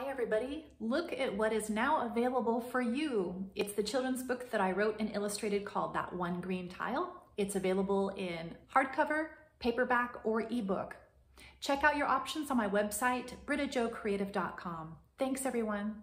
Hi everybody, look at what is now available for you. It's the children's book that I wrote and illustrated called That One Green Tile. It's available in hardcover, paperback, or ebook. Check out your options on my website, brittajocreative.com. Thanks everyone.